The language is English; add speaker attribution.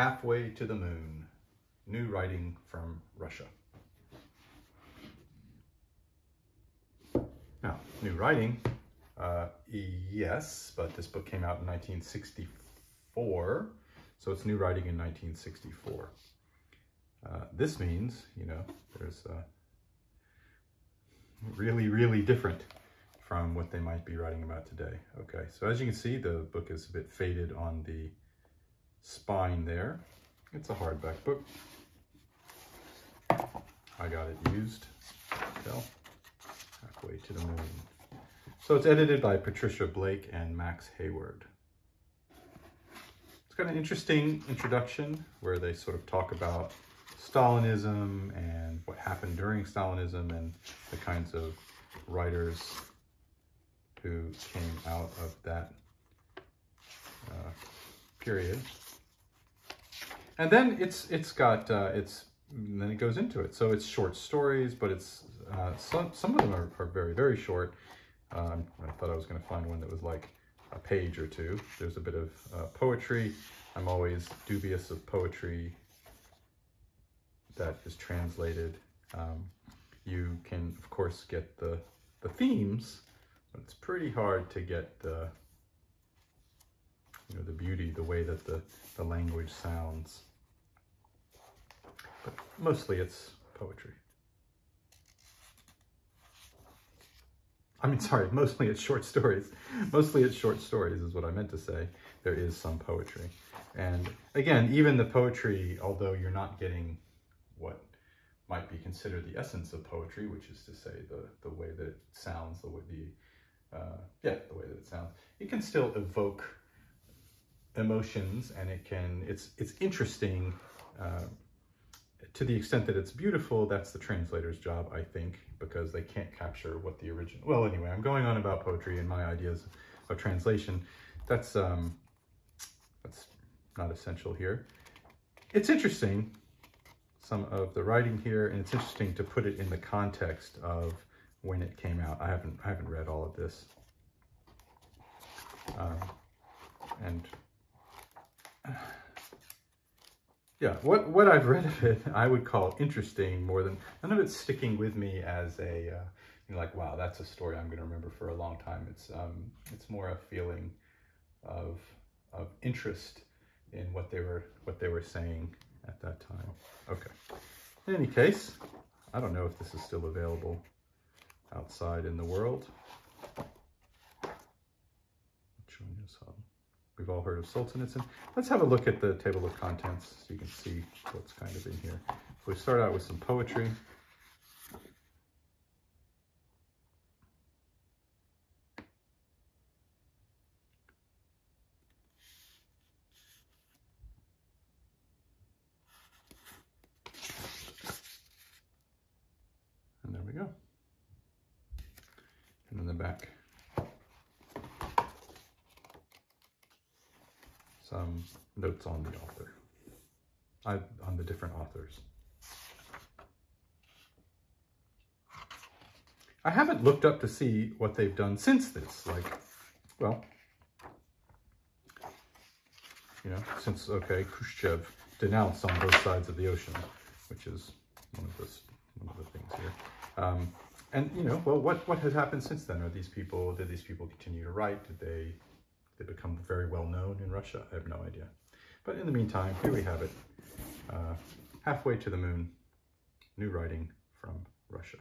Speaker 1: Halfway to the Moon. New writing from Russia. Now, new writing, uh, yes, but this book came out in 1964, so it's new writing in 1964. Uh, this means, you know, there's uh, really, really different from what they might be writing about today. Okay, so as you can see, the book is a bit faded on the spine there. It's a hardback book. I got it used, so halfway to the moon. So it's edited by Patricia Blake and Max Hayward. It's got an interesting introduction where they sort of talk about Stalinism and what happened during Stalinism and the kinds of writers who came out of that uh, period. And then it's it's got uh, it's then it goes into it. So it's short stories, but it's uh, some some of them are, are very very short. Um, I thought I was going to find one that was like a page or two. There's a bit of uh, poetry. I'm always dubious of poetry that is translated. Um, you can, of course, get the, the themes but it's pretty hard to get the, you know, the beauty, the way that the, the language sounds. But mostly it's poetry. I mean, sorry, mostly it's short stories. Mostly it's short stories is what I meant to say. There is some poetry. And again, even the poetry, although you're not getting what might be considered the essence of poetry, which is to say the, the way that it sounds, the way the uh, yeah, the way that it sounds. It can still evoke emotions and it can, it's, it's interesting uh, to the extent that it's beautiful, that's the translator's job, I think, because they can't capture what the original, well, anyway, I'm going on about poetry and my ideas of translation. That's, um, that's not essential here. It's interesting, some of the writing here, and it's interesting to put it in the context of when it came out. I haven't I haven't read all of this, um, and yeah, what what I've read of it, I would call interesting more than none of it's sticking with me as a uh, you know, like wow, that's a story I'm going to remember for a long time. It's um, it's more a feeling of of interest in what they were what they were saying at that time. Okay. In any case, I don't know if this is still available outside in the world. We've all heard of Solzhenitsyn. Let's have a look at the table of contents so you can see what's kind of in here. We start out with some poetry. Some notes on the author, I, on the different authors. I haven't looked up to see what they've done since this, like, well, you know, since, okay, Khrushchev denounced on both sides of the ocean, which is one of the, one of the things here. Um, and, you know, well, what, what has happened since then? Are these people, did these people continue to write? Did they they become very well known in Russia? I have no idea. But in the meantime, here we have it. Uh, halfway to the moon, new writing from Russia.